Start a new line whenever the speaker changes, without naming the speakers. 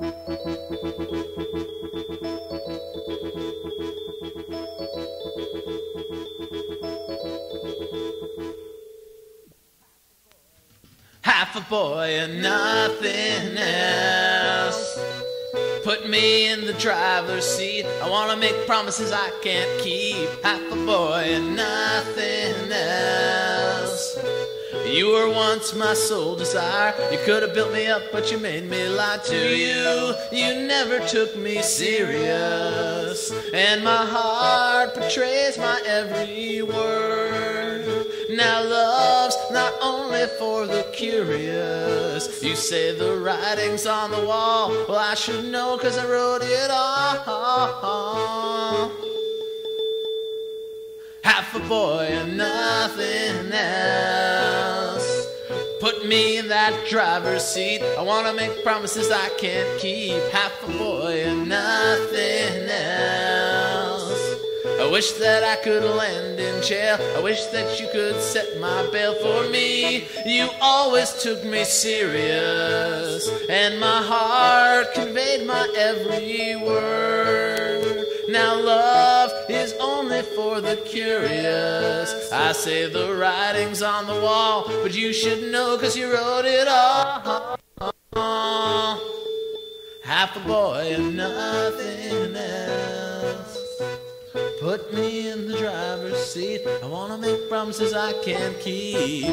Half a boy and nothing else. Put me in the driver's seat. I wanna make promises I can't keep. Half a boy and nothing. You were once my sole desire. You could have built me up, but you made me lie to you. You never took me serious. And my heart betrays my every word. Now love's not only for the curious. You say the writing's on the wall. Well, I should know, cause I wrote it all. Half a boy and nothing else. Put me in that driver's seat. I wanna make promises I can't keep. Half a boy and nothing else. I wish that I could land in jail. I wish that you could set my bail for me. You always took me serious, and my heart conveyed my every word. Now love for the curious. I say the writing's on the wall, but you should know cause you wrote it all. Half a boy and nothing else. Put me in the driver's seat. I wanna make promises I can't keep.